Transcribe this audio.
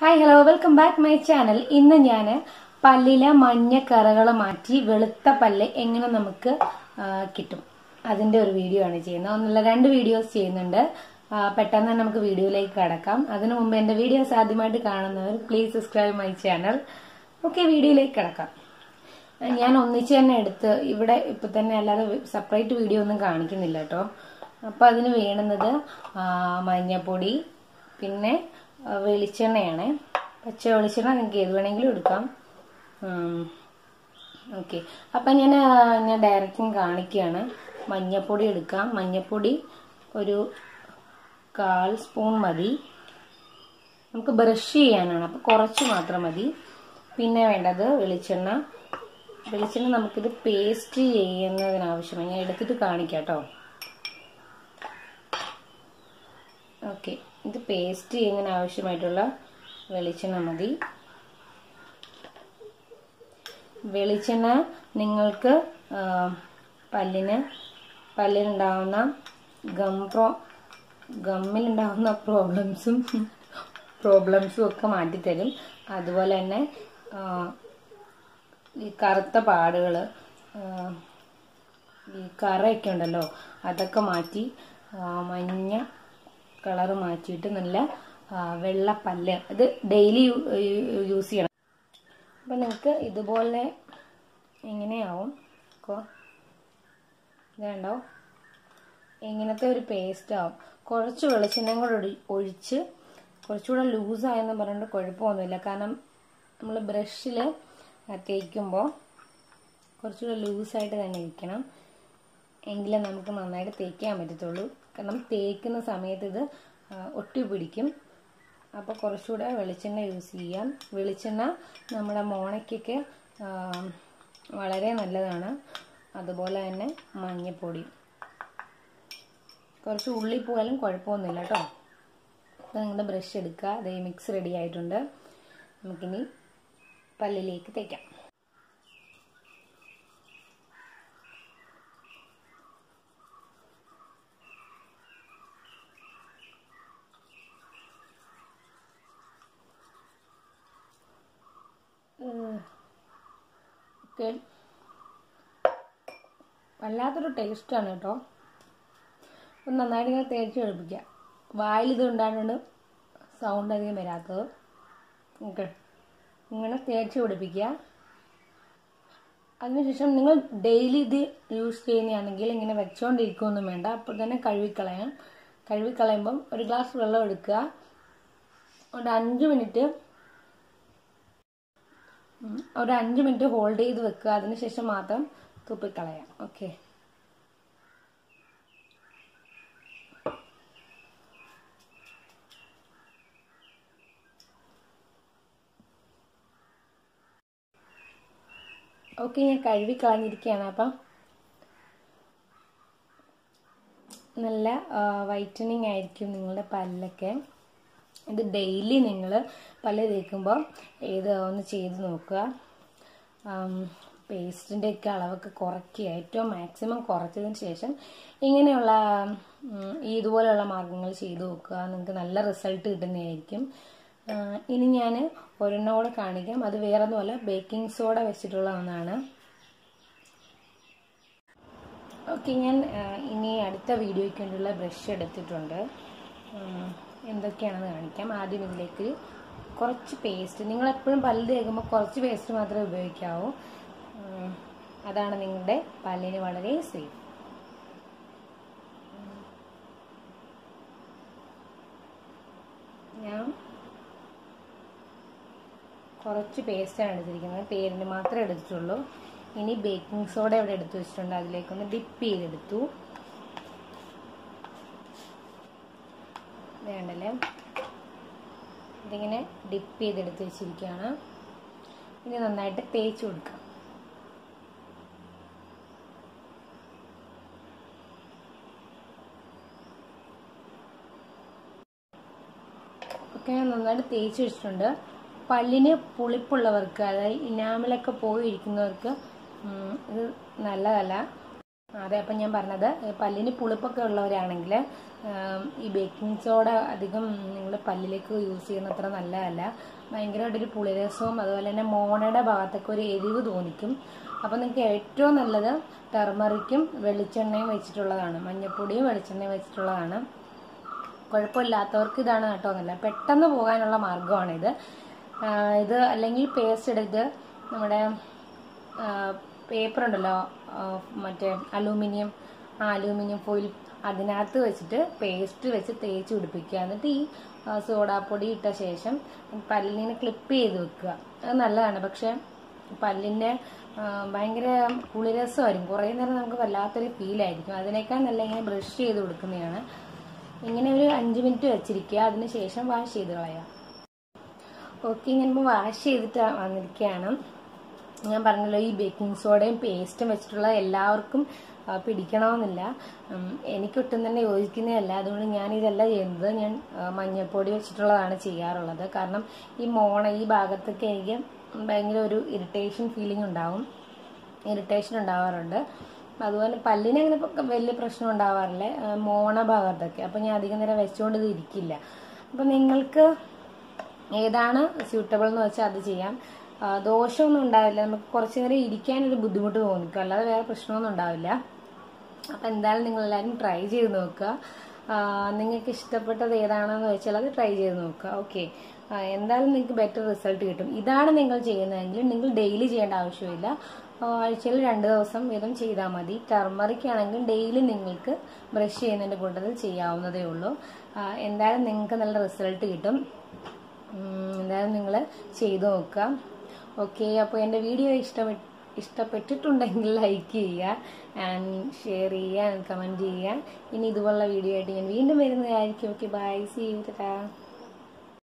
Hi hello welcome back my channel ഇന്ന് ഞാൻ പല്ലിലെ മഞ്ഞ കറകൾ മാറ്റി വെളുത്ത പല്ല് എങ്ങനെ നമുക്ക് കിട്ടും. അതിന്റെ ഒരു വീഡിയോ ആണ് ചെയ്യുന്നത്. ഒന്നല്ല രണ്ട് വീഡിയോസ് ചെയ്യുന്നുണ്ട്. പെട്ടെന്ന് തന്നെ നമുക്ക് വീഡിയോയിലേക്ക് കടക്കാം. അതിനു മുമ്പ് എന്റെ വീഡിയോസ് ആദ്യമായിട്ട് കാണുന്നവർ please subscribe my channel okay വീഡിയോയിലേക്ക് കിടക്കാം. ഞാൻ ഒന്നിച്ച് തന്നെ എടുത്ത് ഇവിടെ ഇപ്പം തന്നെ അല്ലാതെ സെപ്പറേറ്റ് വീഡിയോ ഒന്നും കാണിക്കുന്നില്ല കേട്ടോ. അപ്പോൾ അതിന് വേണുന്നത് മഞ്ഞപ്പൊടി പിന്നെ വെളിച്ചെണ്ണയാണ്. പച്ച വെളിച്ചെണ്ണ നിങ്ങൾക്ക് ഏത് വേണമെങ്കിലും എടുക്കാം. ഓക്കെ. അപ്പം ഞാൻ ഞാൻ ഡയറക്റ്റും കാണിക്കുകയാണ്. മഞ്ഞപ്പൊടി എടുക്കാം. മഞ്ഞപ്പൊടി ഒരു കാൽ സ്പൂൺ മതി. നമുക്ക് ബ്രഷ് ചെയ്യാനാണ്. അപ്പോൾ കുറച്ച് മാത്രം മതി. പിന്നെ വേണ്ടത് വെളിച്ചെണ്ണ. വെളിച്ചെണ്ണ നമുക്കിത് പേസ്റ്റ് ചെയ്യുന്നതിനാവശ്യമാണ് ഞാൻ എടുത്തിട്ട് കാണിക്കാം കേട്ടോ. ഓക്കെ. ഇത് പേസ്റ്റ് ചെയ്യുന്നതിന് ആവശ്യമായിട്ടുള്ള വെളിച്ചെണ്ണ മതി. വെളിച്ചെണ്ണ നിങ്ങൾക്ക് പല്ലിന് പല്ലിനുണ്ടാവുന്ന ഗം പ്രോ ഗമ്മിലുണ്ടാവുന്ന പ്രോബ്ലംസും പ്രോബ്ലംസും ഒക്കെ മാറ്റിത്തരും. അതുപോലെ തന്നെ ഈ കറുത്ത പാടുകൾ ഈ കറയൊക്കെ ഉണ്ടല്ലോ അതൊക്കെ മാറ്റി മഞ്ഞ കളറ് മാറ്റിയിട്ട് നല്ല വെള്ള പല്ല് ഇത് ഡെയിലി യൂസ് ചെയ്യണം. അപ്പം നിങ്ങൾക്ക് ഇതുപോലെ എങ്ങനെയാവും? ഇപ്പോൾ ഇതുണ്ടോ? ഇങ്ങനത്തെ ഒരു പേസ്റ്റ് ആവും. കുറച്ച് വെളിച്ചെണ്ണയും കൂടെ ഒഴി- ഒഴിച്ച് കുറച്ചുകൂടെ ലൂസായെന്ന് പറഞ്ഞിട്ട് കുഴപ്പമൊന്നുമില്ല. കാരണം നമ്മൾ ബ്രഷിൽ തേക്കുമ്പോൾ കുറച്ചുകൂടെ ലൂസായിട്ട് തന്നെ ഇരിക്കണം. എങ്കിലേ നമുക്ക് നന്നായിട്ട് തേക്കാൻ പറ്റത്തുള്ളൂ. കാരണം തേക്കുന്ന സമയത്ത് ഇത് ഒട്ടി പിടിക്കും. അപ്പോൾ കുറച്ചുകൂടെ വെളിച്ചെണ്ണ യൂസ് ചെയ്യാം. വെളിച്ചെണ്ണ നമ്മുടെ മോണയ്ക്കൊക്കെ വളരെ നല്ലതാണ്. അതുപോലെ തന്നെ മഞ്ഞപ്പൊടി. കുറച്ച് ഉള്ളി പോയാലും കുഴപ്പമൊന്നുമില്ല കേട്ടോ. അപ്പോൾ നിങ്ങളുടെ ബ്രഷ് എടുക്കുക. അതേ മിക്സ് റെഡി ആയിട്ടുണ്ട്. നമുക്കിനി പല്ലിലേക്ക് തേക്കാം. ഒക്കെ വല്ലാത്തൊരു ടേസ്റ്റാണ് കേട്ടോ. ഒന്ന് നന്നായിട്ട് ഇങ്ങനെ തേച്ച് കഴിപ്പിക്കുക വായിൽ ഇത് ഉണ്ടായതുകൊണ്ട് സൗണ്ട് അധികം വരാത്തത്. ഓക്കെ. ഇങ്ങനെ തേച്ച് പിടിപ്പിക്കുക അതിനുശേഷം നിങ്ങൾ ഡെയിലി ഇത് യൂസ് ചെയ്യുന്നതാണെങ്കിൽ ഇങ്ങനെ വെച്ചോണ്ടിരിക്കുകയൊന്നും വേണ്ട. അപ്പോൾ തന്നെ കഴുകിക്കളയാം. കഴുകിക്കളയുമ്പം ഒരു ഗ്ലാസ് വെള്ളം എടുക്കുക. ഒരു അഞ്ച് മിനിറ്റ് ഒരു അഞ്ച് മിനിറ്റ് ഹോൾഡ് ചെയ്ത് വെക്കുക. അതിനുശേഷം മാത്രം തുപ്പിക്കളയാം. ഓക്കെ ഓക്കെ ഞാൻ കഴുകി കളഞ്ഞിരിക്കുകയാണ് അപ്പം. നല്ല വൈറ്റനിങ് ആയിരിക്കും നിങ്ങളുടെ പല്ലൊക്കെ. ഇത് ഡെയിലി നിങ്ങൾ പല്ല് തേക്കുമ്പോൾ ഇത് ഒന്ന് ചെയ്ത് നോക്കുക. പേസ്റ്റിന്റെ ഒക്കെ അളവൊക്കെ കുറയ്ക്കുക. ഏറ്റവും മാക്സിമം കുറച്ചതിന് ശേഷം ഇങ്ങനെയുള്ള ഈ ഇതുപോലെയുള്ള മാർഗങ്ങൾ ചെയ്ത് നോക്കുക. നിങ്ങൾക്ക് നല്ല റിസൾട്ട് കിട്ടുന്നതായിരിക്കും. ഇനി ഞാൻ ഒരെണ്ണം കൂടെ കാണിക്കാം. അത് വേറെ ഒന്നുമല്ല ബേക്കിംഗ് സോഡ വെച്ചിട്ടുള്ള ഒന്നാണ് ഓക്കെ ഞാൻ ഇനി അടുത്ത വീഡിയോയ്ക്ക് വേണ്ടിയുള്ള ബ്രഷ് എടുത്തിട്ടുണ്ട്. എന്തൊക്കെയാണെന്ന് കാണിക്കാം. ആദ്യം ഇതിലേക്ക് കുറച്ച് പേസ്റ്റ് നിങ്ങൾ എപ്പോഴും പല്ല് തേക്കുമ്പോൾ കുറച്ച് പേസ്റ്റ് മാത്രമേ ഉപയോഗിക്കാവൂ. അതാണ് നിങ്ങളുടെ പല്ലിന് വളരെ സേഫ് ഞാൻ കുറച്ച് പേസ്റ്റാണ് എടുത്തിരിക്കുന്നത്. പേരിന് മാത്രമേ എടുത്തിട്ടുള്ളൂ. ഇനി ബേക്കിംഗ് സോഡ എവിടെ എടുത്തു വെച്ചിട്ടുണ്ട്. അതിലേക്കൊന്ന് ഡിപ്പ് ചെയ്തെടുത്തു. വേണ്ടല്ലേ ഇതിങ്ങനെ ഡിപ്പ് ചെയ്തെടുത്ത് വെച്ചിരിക്കുകയാണ്. ഇനി നന്നായിട്ട് തേച്ച് കൊടുക്കാം. ഒക്കെ നന്നായിട്ട് തേച്ച് വെച്ചിട്ടുണ്ട്. പല്ലിന് പുളിപ്പുള്ളവർക്ക് അതായത് ഇനാമിലൊക്കെ പോയിരിക്കുന്നവർക്ക് ഇത് നല്ലതല്ല. അതെ അപ്പം ഞാൻ പറഞ്ഞത് പല്ലിന് പുളിപ്പൊക്കെ ഉള്ളവരാണെങ്കിൽ ഈ ബേക്കിംഗ് സോഡ അധികം നിങ്ങൾ പല്ലിലേക്ക് യൂസ് ചെയ്യുന്ന അത്ര നല്ലതല്ല. ഭയങ്കരമായിട്ടൊരു പുളിരസവും അതുപോലെ തന്നെ മോണയുടെ ഭാഗത്തൊക്കെ ഒരു എരിവ് തോന്നിക്കും. അപ്പം നിങ്ങൾക്ക് ഏറ്റവും നല്ലത് ടെർമറിക്കും വെളിച്ചെണ്ണയും വെച്ചിട്ടുള്ളതാണ്. മഞ്ഞപ്പൊടിയും വെളിച്ചെണ്ണയും വെച്ചിട്ടുള്ളതാണ്. കുഴപ്പമില്ലാത്തവർക്ക് ഇതാണ് കേട്ടോ എന്നല്ല പെട്ടെന്ന് പോകാനുള്ള മാർഗമാണിത്. ഇത് അല്ലെങ്കിൽ പേസ്റ്റ് എടുത്ത് നമ്മുടെ പേപ്പർ ഉണ്ടല്ലോ മറ്റേ അലൂമിനിയം ആ അലൂമിനിയം ഫോയിൽ അതിനകത്ത് വെച്ചിട്ട് പേസ്റ്റ് വെച്ച് തേച്ച് പിടിപ്പിക്കുക. എന്നിട്ട് ഈ സോഡാപ്പൊടി ഇട്ട ശേഷം പല്ലിനെ ക്ലിപ്പ് ചെയ്ത് വെക്കുക. അത് നല്ലതാണ്. പക്ഷെ പല്ലിന്റെ ഭയങ്കര കുളിരസമായിരിക്കും. കുറേ നേരം നമുക്ക് വല്ലാത്തൊരു ഫീലായിരിക്കും അതിനേക്കാൾ നല്ല ഇങ്ങനെ ബ്രഷ് ചെയ്ത് കൊടുക്കുന്നതാണ്. ഇങ്ങനെ ഒരു അഞ്ച് മിനിറ്റ് വെച്ചിരിക്കുക. അതിന് ശേഷം വാഷ് ചെയ്ത് കളയുക. ഓക്കെ ഇങ്ങനെ വാഷ് ചെയ്തിട്ട് വന്നിരിക്കുകയാണ്. ഞാൻ പറഞ്ഞല്ലോ ഈ ബേക്കിംഗ് സോഡയും പേസ്റ്റും വെച്ചിട്ടുള്ള എല്ലാവർക്കും പിടിക്കണമെന്നില്ല. എനിക്കൊട്ടും തന്നെ യോജിക്കുന്നതല്ല. അതുകൊണ്ട് ഞാൻ ഇതല്ല ചെയ്യുന്നത്. ഞാൻ മഞ്ഞൾപ്പൊടി വെച്ചിട്ടുള്ളതാണ് ചെയ്യാറുള്ളത്. കാരണം ഈ മോണ ഈ ഭാഗത്തൊക്കെ എനിക്ക് ഭയങ്കര ഒരു ഇറിറ്റേഷൻ ഫീലിംഗ് ഉണ്ടാവും. ഇറിറ്റേഷൻ ഉണ്ടാവാറുണ്ട്. അതുപോലെ പല്ലിന് അങ്ങനെ വലിയ പ്രശ്നം ഉണ്ടാവാറില്ല. മോണ ഭാഗത്തൊക്കെ. അപ്പം ഞാൻ അധികം നേരം വെച്ചുകൊണ്ട് ഇത് ഇരിക്കില്ല. അപ്പം നിങ്ങൾക്ക് ഏതാണ് സ്യൂട്ടബിൾ എന്ന് വെച്ചാൽ അത് ചെയ്യാം. ദോഷമൊന്നും ഉണ്ടാവില്ല. നമുക്ക് കുറച്ച് നേരം ഇരിക്കാനൊരു ബുദ്ധിമുട്ട് തോന്നിക്കും അല്ലാതെ വേറെ പ്രശ്നമൊന്നും ഉണ്ടാവില്ല. അപ്പം എന്തായാലും നിങ്ങൾ എല്ലാവരും ട്രൈ ചെയ്ത് നോക്കുക. നിങ്ങൾക്ക് ഇഷ്ടപ്പെട്ടത് ഏതാണെന്ന് വെച്ചാൽ അത് ട്രൈ ചെയ്ത് നോക്കുക. ഓക്കെ എന്തായാലും നിങ്ങൾക്ക് ബെറ്റർ റിസൾട്ട് കിട്ടും. ഇതാണ് നിങ്ങൾ ചെയ്യുന്നതെങ്കിൽ നിങ്ങൾ ഡെയിലി ചെയ്യേണ്ട ആവശ്യമില്ല. ആഴ്ചയിൽ രണ്ട് ദിവസം വീതം ചെയ്താൽ മതി. ടർമറിക് ആണെങ്കിൽ ഡെയിലി നിങ്ങൾക്ക് ബ്രഷ് ചെയ്യുന്നതിന്റെ കൂട്ടത്തിൽ ചെയ്യാവുന്നതേ ഉള്ളൂ. എന്തായാലും നിങ്ങൾക്ക് നല്ല റിസൾട്ട് കിട്ടും. എന്തായാലും നിങ്ങൾ ചെയ്തു നോക്കുക. ഓക്കെ അപ്പോൾ എന്റെ വീഡിയോ ഇഷ്ടപ്പെട്ട ഇഷ്ടപ്പെട്ടിട്ടുണ്ടെങ്കിൽ ലൈക്ക് ചെയ്യുക ആൻഡ് ഷെയർ ചെയ്യുക ആൻഡ് കമന്റ് ചെയ്യുക. ഇനി ഇതുപോലുള്ള വീഡിയോ ആയിട്ട് ഞാൻ വീണ്ടും വരുന്നതായിരിക്കും. ഓക്കെ ബൈ സി യു ടാ